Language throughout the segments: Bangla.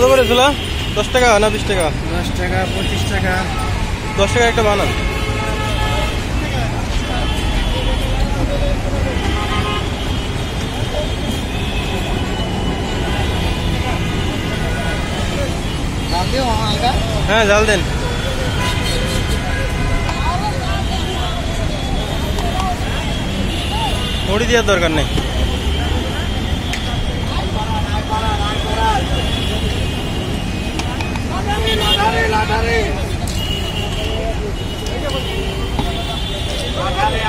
কত করে ঝোলা দশ টাকা না বিশ টাকা? দশ টাকা পঁচিশ টাকা। দশ টাকা একটা বানান। হ্যাঁ জাল দেন। মুড়ি দেওয়ার দরকার নেই।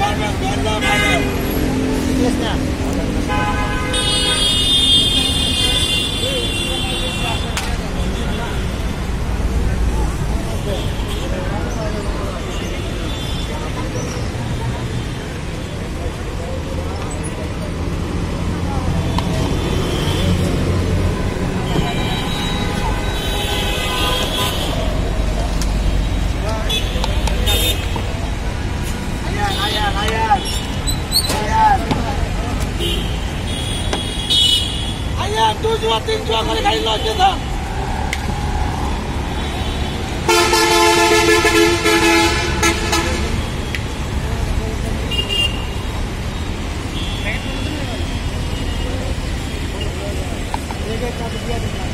দেন দিব না। নাকি? Yes, না। দু জোয়া তিন জোয়া করে গাড়ি লঞ্চে তো एक एक का दिया